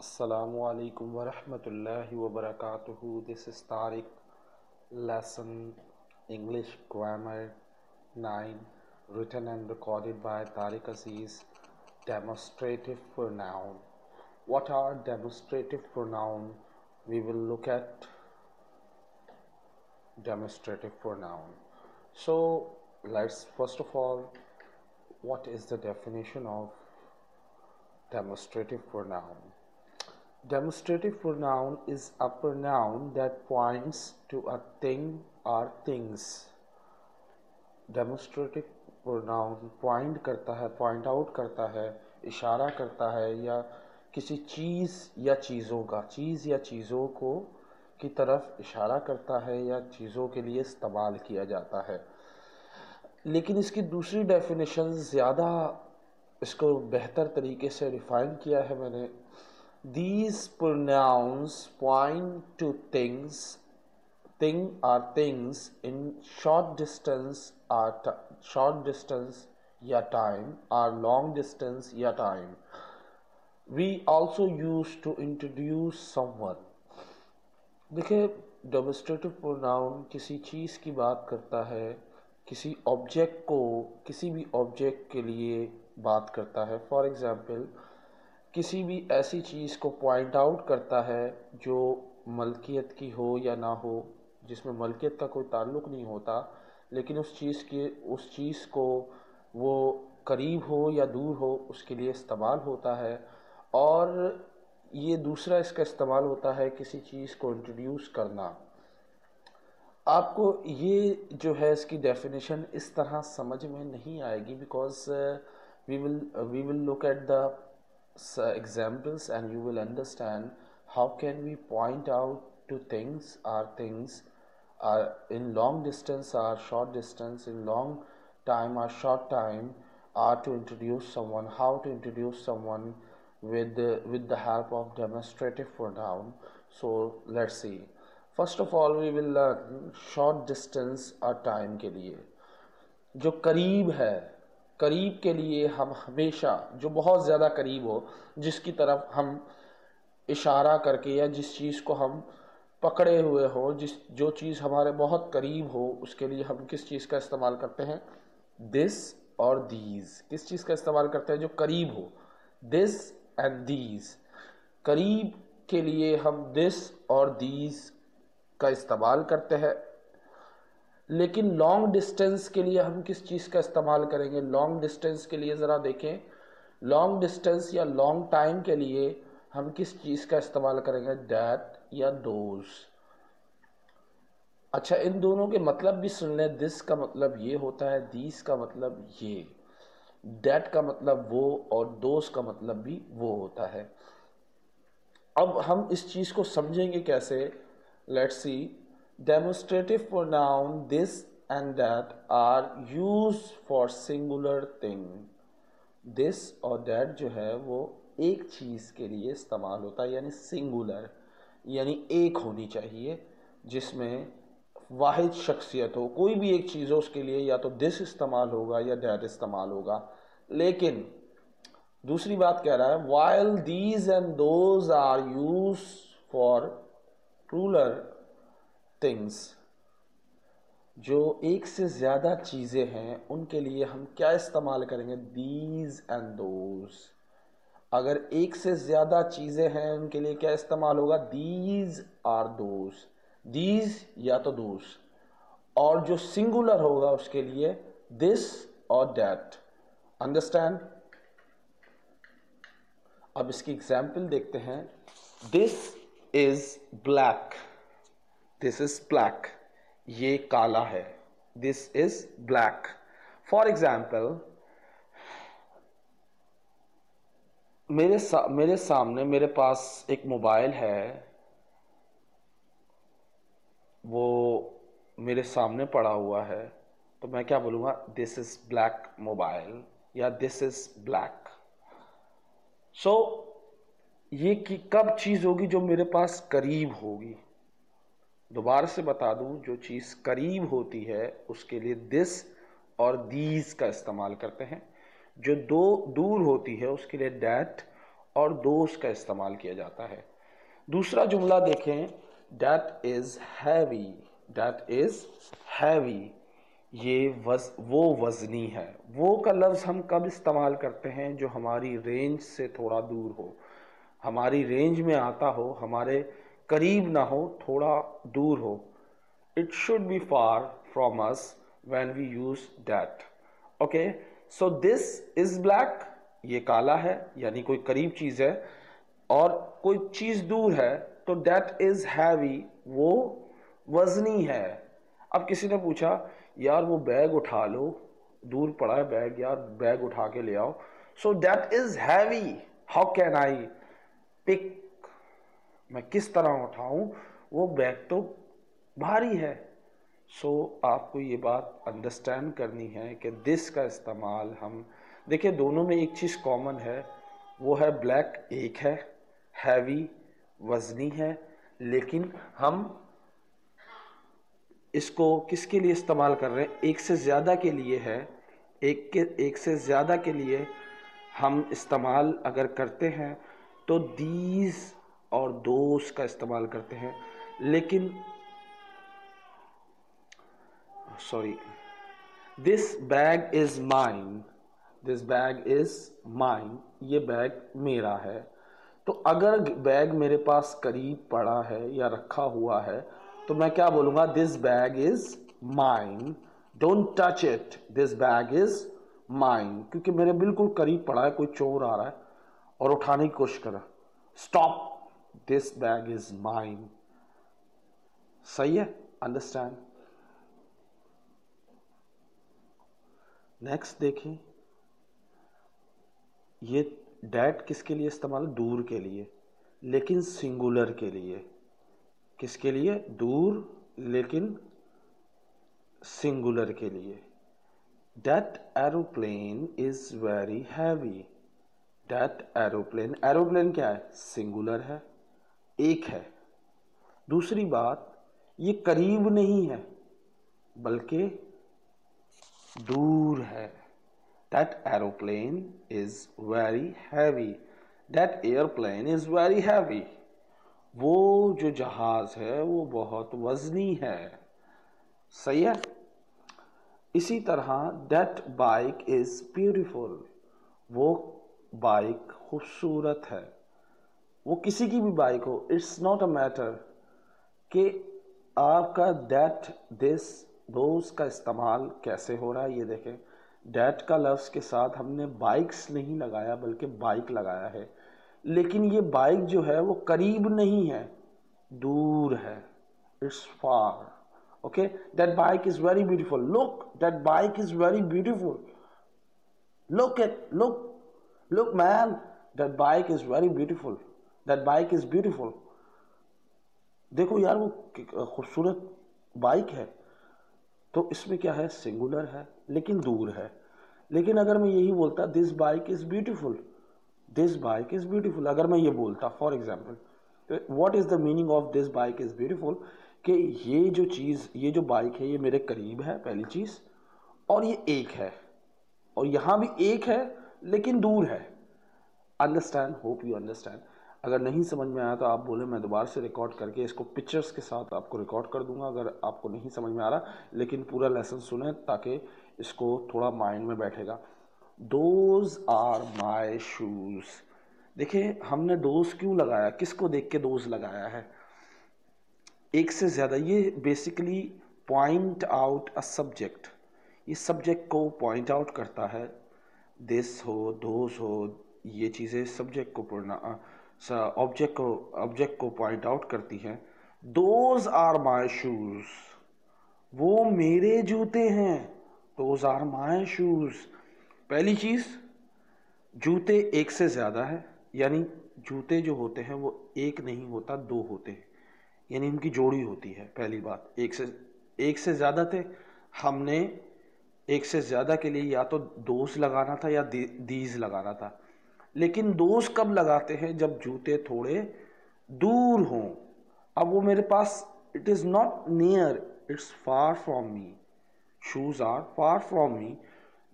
Assalamu alaikum wa rahmatullahi wa barakatuhu. This is Tariq, lesson English Grammar 9, written and recorded by Tariq Aziz. Demonstrative pronoun. What are demonstrative pronoun? We will look at demonstrative pronoun. So, let's first of all, what is the definition of demonstrative pronoun? Demonstrative pronoun is a pronoun that points to a thing or things. Demonstrative pronoun point करता है, point out करता है, इशारा करता है या किसी चीज़ या चीज़ों का, चीज़ या चीज़ों को की तरफ़ इशारा करता है या चीज़ों के लिए इस्तेमाल किया जाता है लेकिन इसकी दूसरी डेफिनेशन ज़्यादा इसको बेहतर तरीके से रिफाइन किया है मैंने These pronouns point to things, thing or things in short distance t- short distance या time or long distance या time. We also use to introduce someone. देखिए डेमोस्ट्रेटिव प्रोनाउन किसी चीज़ की बात करता है किसी ऑब्जेक्ट को किसी भी ऑब्जेक्ट के लिए बात करता है फॉर एग्ज़ाम्पल किसी भी ऐसी चीज़ को पॉइंट आउट करता है जो मलकियत की हो या ना हो, जिसमें मलकियत का कोई ताल्लुक़ नहीं होता, लेकिन उस चीज़ के, उस चीज़ को वो करीब हो या दूर हो, उसके लिए इस्तेमाल होता है। और ये दूसरा इसका इस्तेमाल होता है किसी चीज़ को इंट्रोड्यूस करना। आपको ये जो है इसकी डेफिनेशन इस तरह समझ में नहीं आएगी because we will we will look at the examples and you will understand how can we point out to things or things are in long distance or short distance in long time or short time or to introduce someone how to introduce someone with the, with the help of demonstrative pronoun so let's see first of all we will learn short distance or time के लिए जो करीब है करीब के लिए हम हमेशा, जो बहुत ज़्यादा करीब हो, जिसकी तरफ़ हम इशारा करके या जिस चीज़ को हम पकड़े हुए हो, जिस, जो चीज़ हमारे बहुत करीब हो, उसके लिए हम किस चीज़ का इस्तेमाल करते हैं? दिस और दीज किस चीज़ का इस्तेमाल करते हैं जो करीब हो? दिस एंड दीज करीब के लिए हम दिस और दीज का इस्तेमाल करते हैं। लेकिन लॉन्ग डिस्टेंस के लिए हम किस चीज़ का इस्तेमाल करेंगे? लॉन्ग डिस्टेंस के लिए ज़रा देखें। लॉन्ग डिस्टेंस या लॉन्ग टाइम के लिए हम किस चीज़ का इस्तेमाल करेंगे? दैट या दोज अच्छा इन दोनों के मतलब भी सुन लें। दिस का मतलब ये होता है दीस का मतलब ये। डैट का मतलब वो और दोस का मतलब भी वो होता है। अब हम इस चीज़ को समझेंगे कैसे? Let's see demonstrative pronoun this and that are used for singular thing. This और that जो है वो एक चीज़ के लिए इस्तेमाल होता है, यानी सिंगुलर यानी एक होनी चाहिए, जिसमें वाहिद शख्सियत हो। कोई भी एक चीज़ हो उसके लिए या तो दिस इस्तेमाल होगा या डैट इस्तेमाल होगा। लेकिन दूसरी बात कह रहा है? While these and those are use for ruler things जो एक से ज़्यादा चीज़ें हैं, उनके लिए हम क्या इस्तेमाल करेंगे? दीज एंड दोज अगर एक से ज़्यादा चीज़ें हैं, उनके लिए क्या इस्तेमाल होगा? दीज आर दोज दीज या तो दोज और जो सिंगुलर होगा उसके लिए दिस और डैट अंडरस्टैंड अब इसकी एग्ज़ाम्पल देखते हैं. This is black this is black ये काला है. This is black for example मेरे सा, मेरे सामने मेरे पास एक मोबाइल है. वो मेरे सामने पड़ा हुआ है. तो मैं क्या बोलूँगा? दिस इज़ ब्लैक मोबाइल या दिस इज़ ब्लैक सो ये कि कब चीज़ होगी जो मेरे पास करीब होगी? दोबारा से बता दूँ, जो चीज़ करीब होती है, उसके लिए दिस और दीज का इस्तेमाल करते हैं। जो दो दूर होती है, उसके लिए डैट और दोष का इस्तेमाल किया जाता है। दूसरा जुमला देखें that is heavy that is heavy ये वज, वो वजनी है। वो का लफ्ज़ हम कब इस्तेमाल करते हैं, जो हमारी रेंज से थोड़ा दूर हो। हमारी रेंज में आता हो, हमारे करीब ना हो, थोड़ा दूर हो। It should be far from us when we use that okay so this is black ये काला है, यानी कोई करीब चीज़ है, और कोई चीज़ दूर है तो दैट इज़ हैवी वो वजनी है। अब किसी ने पूछा, यार, वो बैग उठा लो, दूर पड़ा है बैग, यार, बैग उठा के ले आओ। So that is heavy how can I pick मैं किस तरह उठाऊं वो बैग तो भारी है। सो so, आपको ये बात अंडरस्टैंड करनी है कि दिस का इस्तेमाल हम देखिए दोनों में एक चीज़ कॉमन है वो है ब्लैक एक है हैवी वजनी है लेकिन हम इसको किसके लिए इस्तेमाल कर रहे हैं? एक से ज़्यादा के लिए है एक के एक से ज़्यादा के लिए हम इस्तेमाल अगर करते हैं तो दीज और दोस का इस्तेमाल करते हैं। लेकिन sorry this bag is mine this bag is mine ये बैग मेरा है। तो अगर बैग मेरे पास करीब पड़ा है या रखा हुआ है तो मैं क्या बोलूँगा? This bag is mine don't touch it this bag is mine क्योंकि मेरे बिल्कुल करीब पड़ा है, कोई चोर आ रहा है और उठाने की कोशिश कर रहा है। Stop this bag is mine सही है अंडरस्टैंड नेक्स्ट देखें। ये डैट किसके लिए इस्तेमाल? दूर के लिए। लेकिन सिंगुलर के लिए। किसके लिए? दूर, लेकिन सिंगुलर के लिए। That aeroplane is very heavy that aeroplane aeroplane क्या है? सिंगुलर है। एक है। दूसरी बात, ये करीब नहीं है, बल्कि दूर है। That aeroplane is very heavy that airplane is very heavy वो जो जहाज़ है, वो बहुत वजनी है। सही है? इसी तरह दैट बाइक इज़ ब्यूटिफुल वो बाइक खूबसूरत है। वो किसी की भी बाइक हो इट्स नॉट अ मैटर कि आपका दैट दिस दोज का इस्तेमाल कैसे हो रहा है, ये देखें। डैट का लफ्ज़ के साथ हमने बाइक्स नहीं लगाया, बल्कि बाइक लगाया है। लेकिन ये बाइक जो है, वो करीब नहीं है, दूर है। It's far okay that bike is very beautiful look that bike is very beautiful look at look look man that bike is very beautiful that bike is beautiful देखो यार, वो खूबसूरत बाइक है। तो इसमें क्या है? सिंगुलर है, लेकिन दूर है। लेकिन अगर मैं यही बोलता this bike is beautiful this bike is beautiful अगर मैं ये बोलता for example what is the meaning of this bike is beautiful कि ये जो चीज़, ये जो बाइक है, ये मेरे करीब है, पहली चीज़, और ये एक है। और यहाँ भी एक है, लेकिन दूर है। अंडरस्टैंड होप यू अंडरस्टैंड अगर नहीं समझ में आया तो आप बोले, मैं दोबारा से रिकॉर्ड करके इसको पिक्चर्स के साथ आपको रिकॉर्ड कर दूँगा। अगर आपको नहीं समझ में आ रहा, लेकिन पूरा लेसन सुने ताकि इसको थोड़ा माइंड में बैठेगा। दोज आर माई शूज़ देखिए, हमने दोज क्यों लगाया? किसको देख के दोज लगाया है? एक से ज़्यादा, ये basically point out a subject ये सब्जेक्ट को पॉइंट आउट करता है। दिस हो दोज हो, ये चीज़ें सब्जेक्ट को पढ़ना। ऑब्जेक्ट को ऑब्जेक्ट को पॉइंट आउट करती है। दोज आर माई शूज़ वो मेरे जूते हैं। दोज आर माई शूज़ पहली चीज़, जूते एक से ज़्यादा है। यानी जूते जो होते हैं, वो एक नहीं होता, दो होते हैं। यानी उनकी जोड़ी होती है, पहली बात। एक से एक से ज़्यादा थे। हमने एक से ज़्यादा के लिए या तो दोष लगाना था या दीज लगाना था। लेकिन दोस्त कब लगाते हैं जब जूते थोड़े दूर हों? अब वो मेरे पास it is not near it's far from me shoes are far from me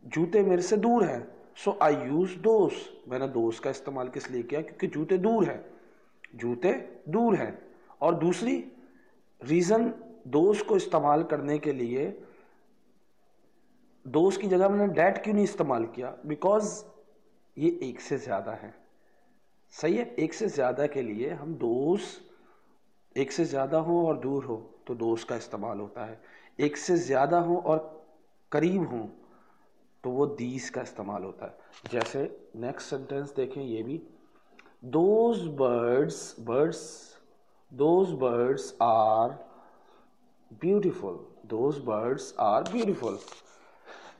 जूते मेरे से दूर हैं। सो आई यूज़ दोस मैंने दोस्त का इस्तेमाल किस लिए किया? क्योंकि जूते दूर हैं। जूते दूर हैं। और दूसरी रीज़न दोस्त को इस्तेमाल करने के लिए दोस्त की जगह मैंने डैट क्यों नहीं इस्तेमाल किया? बिकॉज़ ये एक से ज़्यादा है। सही है, एक से ज़्यादा के लिए हम दोस्त एक से ज़्यादा हो और दूर हो तो दोस्त का इस्तेमाल होता है। एक से ज़्यादा हो और करीब हो तो वो दीस का इस्तेमाल होता है। जैसे नेक्स्ट सेंटेंस देखें, ये भी those birds birds those birds are beautiful those birds are beautiful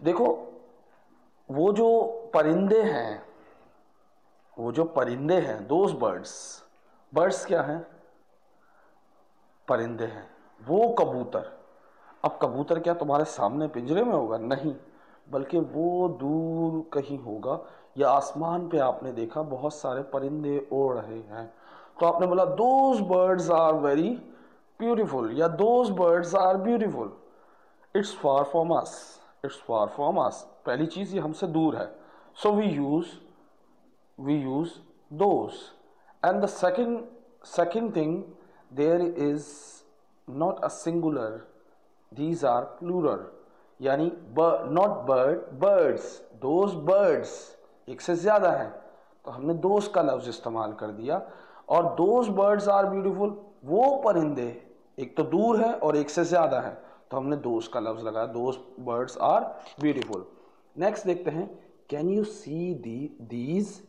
देखो, वो जो परिंदे हैं वो जो परिंदे हैं दोज बर्ड्स बर्ड्स क्या हैं? परिंदे हैं। वो कबूतर। अब कबूतर क्या तुम्हारे सामने पिंजरे में होगा? नहीं, बल्कि वो दूर कहीं होगा। या आसमान पे आपने देखा बहुत सारे परिंदे उड़ रहे हैं। तो आपने बोला those birds are very beautiful या those birds are beautiful it's far from us it's far from us पहली चीज़ ये हमसे दूर है। So we use we use those and the second second thing there is not a singular these are plural यानी not bird birds those birds एक से ज़्यादा है। तो हमने दोस्त का लफ्ज़ इस्तेमाल कर दिया। और दोज बर्ड्स आर ब्यूटीफुल वो परिंदे। एक तो दूर है और एक से ज़्यादा है। तो हमने दोस्त का लफ्ज़ लगाया। दोस्त बर्ड्स आर ब्यूटीफुल नेक्स्ट देखते हैं। Can you see the these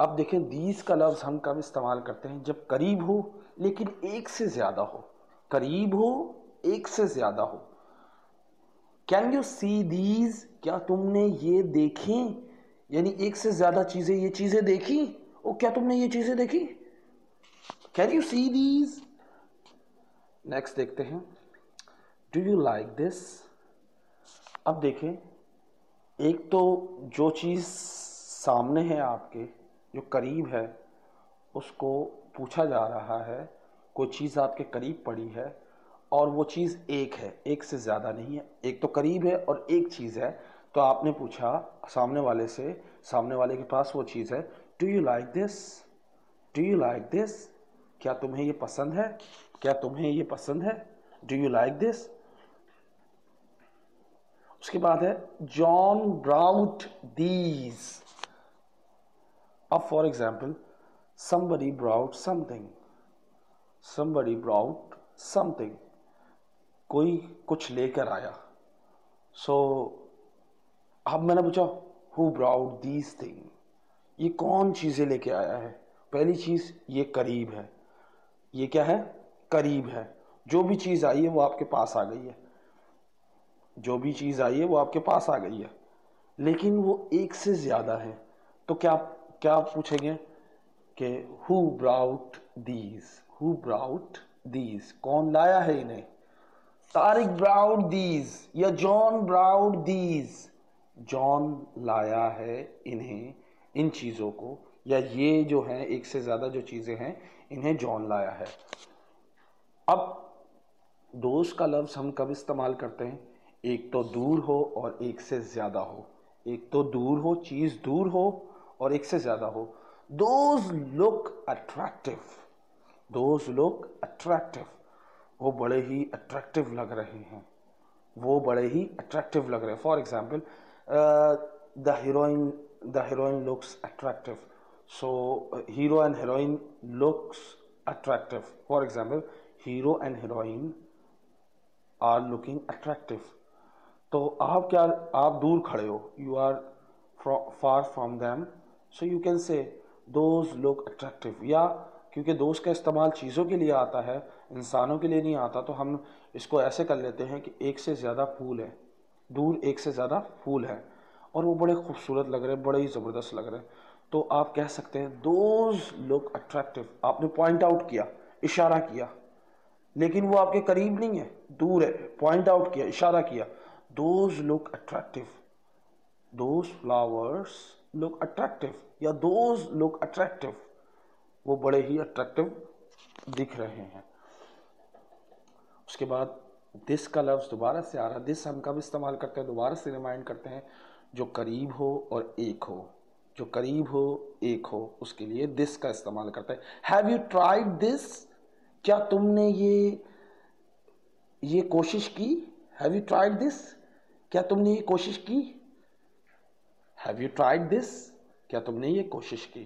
अब देखें दीज का लफ्ज़ हम कब इस्तेमाल करते हैं? जब करीब हो, लेकिन एक से ज़्यादा हो। करीब हो, एक से ज़्यादा हो। कैन यू सी दीज क्या तुमने ये देखी? यानी एक से ज़्यादा चीज़ें, ये चीज़ें देखी? ओ क्या तुमने ये चीज़ें देखी? Can you see these next देखते हैं। डू यू लाइक दिस अब देखें, एक तो जो चीज़ सामने है आपके जो करीब है, उसको पूछा जा रहा है, कोई चीज़ आपके करीब पड़ी है, और वो चीज़ एक है, एक से ज़्यादा नहीं है। एक तो करीब है और एक चीज़ है। तो आपने पूछा सामने वाले से, सामने वाले के पास वो चीज़ है do you like this do you like this क्या तुम्हें ये पसंद है? क्या तुम्हें ये पसंद है? डू यू लाइक दिस उसके बाद है जॉन ब्राउट दीज अब for example somebody brought something somebody brought something कोई कुछ लेकर आया। सो so, अब मैंने पूछा हु ब्राउट दीज थिंग ये कौन चीज़ें लेके आया है? पहली चीज़ ये करीब है। ये क्या है? करीब है। जो भी चीज़ आई है वो आपके पास आ गई है। जो भी चीज़ आई है वो आपके पास आ गई है। लेकिन वो एक से ज़्यादा है। तो क्या क्या पूछेंगे कि who brought these who brought these कौन लाया है इन्हें? तारिक ब्राउड दीज या जॉन ब्राउड दीज जॉन लाया है इन्हें, इन चीज़ों को, या ये जो है, एक से ज़्यादा जो चीज़ें हैं, इन्हें जॉन लाया है। अब दोस्त का लफ्ज़ हम कब इस्तेमाल करते हैं? एक तो दूर हो और एक से ज़्यादा हो। एक तो दूर हो, चीज़ दूर हो और एक से ज़्यादा हो। Those look attractive those look attractive वो बड़े ही अट्रैक्टिव लग रहे हैं। वो बड़े ही अट्रैक्टिव लग रहे हैं। For example the heroine the heroine looks attractive so hero and heroine looks attractive for example hero and heroine are looking attractive तो आप क्या, आप दूर खड़े हो। You are far from them so you can say those look attractive या क्योंकि दोस्त का इस्तेमाल चीज़ों के लिए आता है, इंसानों के लिए नहीं आता तो हम इसको ऐसे कर लेते हैं कि एक से ज़्यादा फूल है। दूर एक से ज़्यादा फूल है। और वो बड़े खूबसूरत लग रहे हैं, बड़े ही ज़बरदस्त लग रहे हैं। तो आप कह सकते हैं दोज लुक अट्रैक्टिव आपने पॉइंट आउट किया, इशारा किया। लेकिन वो आपके करीब नहीं है, दूर है। पॉइंट आउट किया, इशारा किया। Those look attractive those flowers look attractive, या those look अट्रैक्टिव वो बड़े ही अट्रैक्टिव दिख रहे हैं। उसके बाद दिस का लफ्ज़ दोबारा से आ रहा है। दिस हम कब इस्तेमाल करते हैं? दोबारा से रिमाइंड करते हैं, जो करीब हो और एक हो। जो करीब हो, एक हो, उसके लिए दिस का इस्तेमाल करते हैं। हैव यू ट्राइड दिस क्या तुमने ये ये कोशिश की? हैव यू ट्राइड दिस क्या तुमने ये कोशिश की? हैव यू ट्राइड दिस क्या तुमने ये कोशिश की?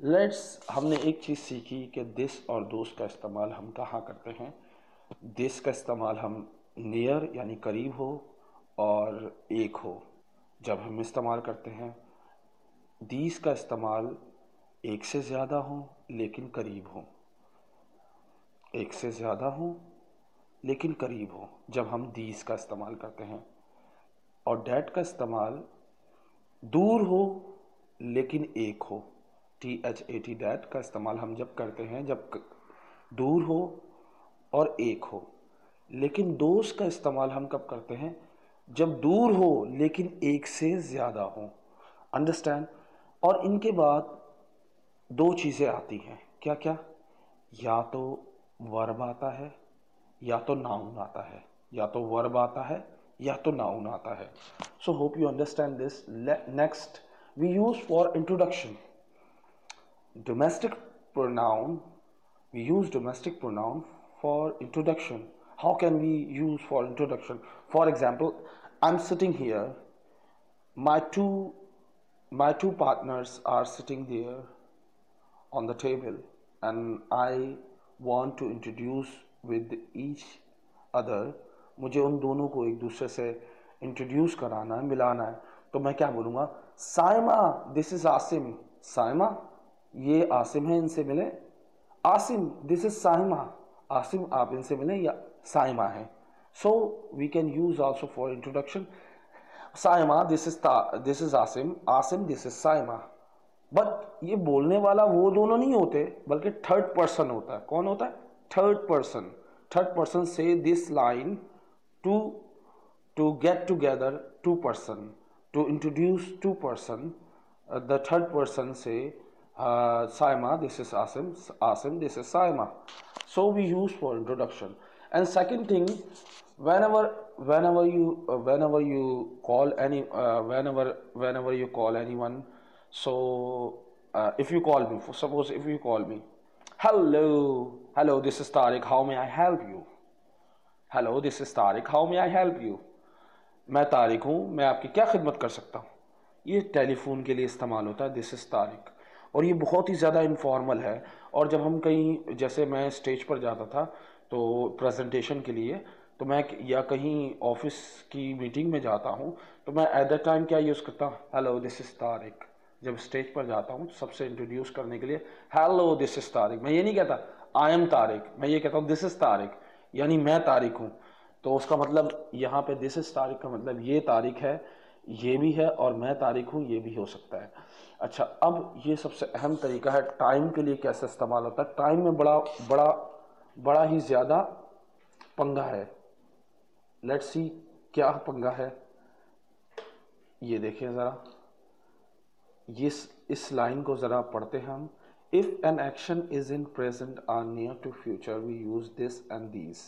लेट्स हमने एक चीज़ सीखी कि दिस और दोस्त का इस्तेमाल हम कहाँ करते हैं। दिस का इस्तेमाल हम नियर यानी करीब हो, और एक हो, जब हम इस्तेमाल करते हैं। दीस का इस्तेमाल एक से ज़्यादा हो, लेकिन करीब हो। एक से ज़्यादा हो, लेकिन करीब हो, जब हम दीस का इस्तेमाल करते हैं। और डैट का इस्तेमाल दूर हो, लेकिन एक हो। T H A T that का इस्तेमाल हम जब करते हैं, जब दूर हो और एक हो। लेकिन दोस्त का इस्तेमाल हम कब करते हैं? जब दूर हो, लेकिन एक से ज़्यादा हो। अंडरस्टैंड और इनके बाद दो चीज़ें आती हैं। क्या क्या या तो वर्ब आता है, या तो नाउन आता है। या तो वर्ब आता है या तो नाउन आता है। So hope you understand this next we use for introduction domestic pronoun we use domestic pronoun for introduction how can we use for introduction for example I am sitting here my two my two partners are sitting here on the table and I want to introduce with each other मुझे उन दोनों को एक दूसरे से introduce कराना है, मिलाना है। तो मैं क्या बोलूँगा? Saima this is Asim. Saima, ये आसिम है इनसे मिले। Asim this is Saima. Asim, आप इनसे मिले या साइमा है। So we can use also for introduction Saima this is this is Asim. Asim this is Saima. But ये बोलने वाला वो दोनों नहीं होते, बल्कि थर्ड पर्सन होता है। कौन होता है? थर्ड पर्सन थर्ड पर्सन से this line two to get together two person to introduce two person uh, the third person say uh, Saima this is Asim Asim this is Saima. So we use for introduction. And second thing whenever whenever you uh, whenever you call any uh, whenever whenever you call anyone so uh, if you call me suppose if you call me hello hello this is Tariq how may I help you? Hello this is Tariq how may I help you मैं तारिक हूँ। मैं आपकी क्या खिदमत कर सकता हूँ? ये टेलीफोन के लिए इस्तेमाल होता है। दिस इज़ तारिक और ये बहुत ही ज़्यादा इनफॉर्मल है। और जब हम कहीं, जैसे मैं स्टेज पर जाता था तो प्रेजेंटेशन के लिए तो मैं या कहीं ऑफ़िस की मीटिंग में जाता हूँ तो मैं एट द टाइम क्या यूज़ करता हूँ? हेलो दिस इज़ तारिक जब स्टेज पर जाता हूँ सबसे इंट्रोड्यूस करने के लिए हेलो दिस इज़ तारिक मैं ये नहीं कहता आई एम तारिक मैं ये कहता हूँ दिस इज़ तारिक यानी मैं तारिक हूँ। तो उसका मतलब यहाँ पे दिस इज़ तारिक का मतलब ये तारिक है, ये भी है और मैं तारिक हूँ, ये भी हो सकता है। अच्छा अब ये सबसे अहम तरीका है टाइम के लिए कैसे इस्तेमाल होता है। टाइम में बड़ा बड़ा बड़ा ही ज़्यादा पंगा है। लेट्स सी क्या पंगा है। ये देखें ज़रा। ये इस लाइन को ज़रा पढ़ते हैं हम। If an action is in present or near to future we use this and these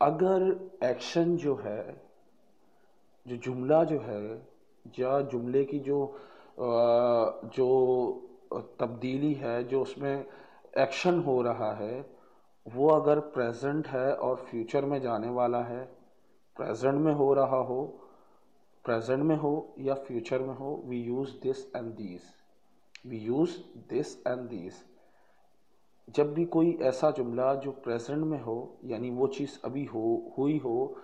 अगर एक्शन जो है, जो जुमला जो है, या जुमले की जो जो तब्दीली है, जो उसमें एक्शन हो रहा है, वो अगर प्रेजेंट है और फ्यूचर में जाने वाला है प्रेजेंट में हो रहा हो प्रेजेंट में हो या फ्यूचर में हो we use this and these we use this and these जब भी कोई ऐसा जुमला जो प्रेजेंट में हो, यानी वो चीज़ अभी हो, हुई हो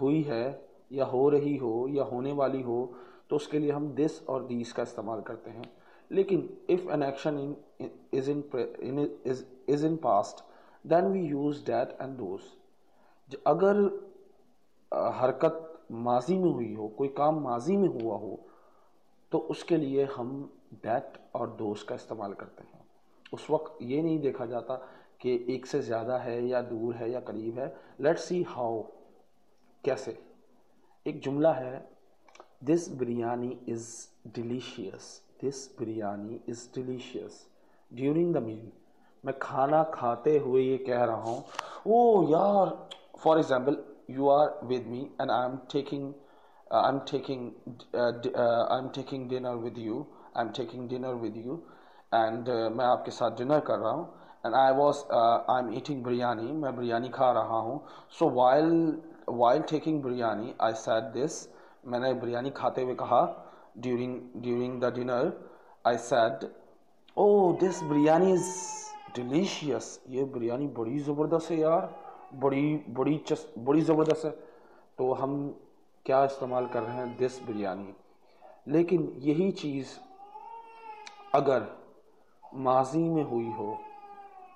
हुई है, या हो रही हो, या होने वाली हो तो उसके लिए हम दिस और दीस का इस्तेमाल करते हैं। लेकिन if an action in is in is in past then we use that and those अगर हरकत माजी में हुई हो, कोई काम माजी में हुआ हो तो उसके लिए हम डैट और दोस्त का इस्तेमाल करते हैं। उस वक्त ये नहीं देखा जाता कि एक से ज़्यादा है या दूर है या करीब है। लेट्स सी हाउ कैसे। एक जुमला है this biryani is delicious this biryani is delicious during the meal मैं खाना खाते हुए ये कह रहा हूँ ओ यार for example you are with me and I am taking I'm taking uh, uh, I'm taking dinner with you. I am taking dinner with you and मैं आपके साथ डिनर कर रहा हूँ and I was I am eating biryani मैं बिरयानी खा रहा हूँ। So while while taking biryani I said this मैंने बिरयानी खाते हुए कहा during during the dinner I said oh this biryani is delicious ये बिरयानी बड़ी ज़बरदस्त है यार, बड़ी बड़ी चस्, बड़ी ज़बरदस्त है। तो हम क्या इस्तेमाल कर रहे हैं दिस बिरयानी लेकिन यही चीज़ अगर माजी में हुई हो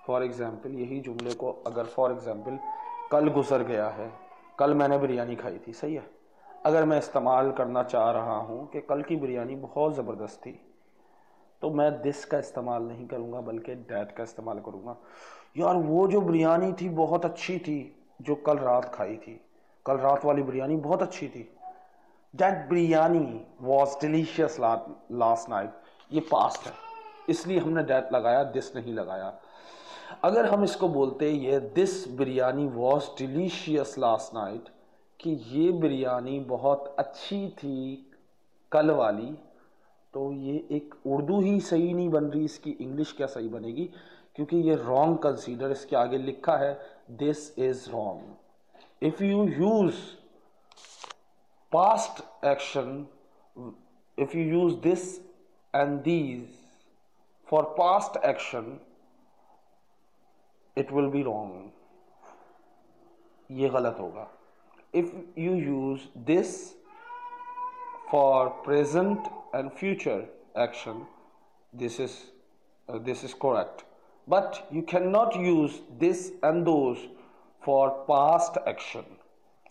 फॉर एग्ज़ाम्पल यही जुमले को अगर फॉर एग्ज़ाम्पल कल गुजर गया है, कल मैंने बिरयानी खाई थी, सही है? अगर मैं इस्तेमाल करना चाह रहा हूँ कि कल की बिरयानी बहुत ज़बरदस्त थी तो मैं दिस का इस्तेमाल नहीं करूँगा, बल्कि डैट का इस्तेमाल करूँगा। यार, वो जो बिरयानी थी बहुत अच्छी थी, जो कल रात खाई थी। कल रात वाली बिरयानी बहुत अच्छी थी। That biryani was delicious last night ये पास्ट है। इसलिए हमने डैट लगाया, दिस नहीं लगाया। अगर हम इसको बोलते, ये this biryani was delicious last night कि ये बिरयानी बहुत अच्छी थी कल वाली तो ये एक उर्दू ही सही नहीं बन रही, इसकी इंग्लिश क्या सही बनेगी? क्योंकि ये रॉन्ग कंसीडर इसके आगे लिखा है this is wrong if you use past action if you use this and these for past action it will be wrong ये गलत होगा if you use this for present and future action this is uh, this is correct but you cannot use this and those for past action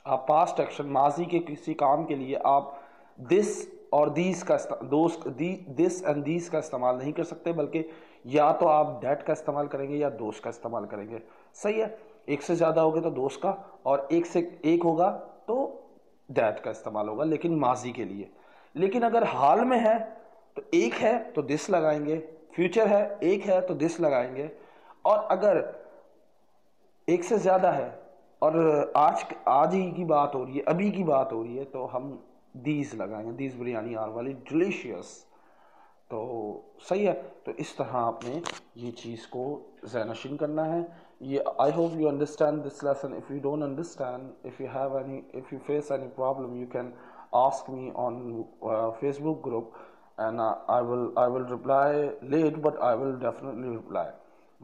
आप past action माजी के किसी काम के लिए आप दिस और दीस का दोस्त दी दिस एंड दीस का इस्तेमाल नहीं कर सकते, बल्कि या तो आप डैट का इस्तेमाल करेंगे या दोस्त का इस्तेमाल करेंगे। सही है, एक से ज़्यादा होगा तो दोस्त का, और एक से एक होगा तो डैट का इस्तेमाल होगा, लेकिन माजी के लिए। लेकिन अगर हाल में है तो एक है तो दिस लगाएँगे फ्यूचर है, एक है तो दिस लगाएँगे। और अगर एक से ज़्यादा है, और आज आज ही की बात हो रही है, अभी की बात हो रही है तो हम दीज लगाएँ, दीज बिरयानी आर वाली डिलीशियस तो सही है तो इस तरह आपने ये चीज़ को जैनशिन करना है। ये I hope you understand this lesson if you don't understand if you have any if you face any problem you can ask me on Facebook group and I will I will reply late but I will definitely reply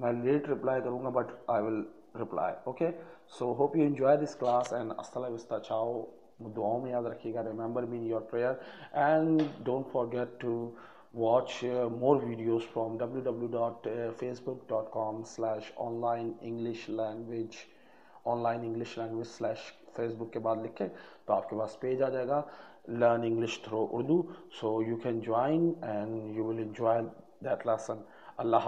मैं late reply करूँगा but I will reply okay so hope you enjoy this class and असल चाओ दुआओं में याद रखिएगा remember me your prayer and don't forget to watch more videos from W W dot Facebook dot com slash online English language online English language slash Facebook के बाद लिखे तो आपके पास पेज आ जाएगा learn English through Urdu so you can join and you will enjoy that lesson Allah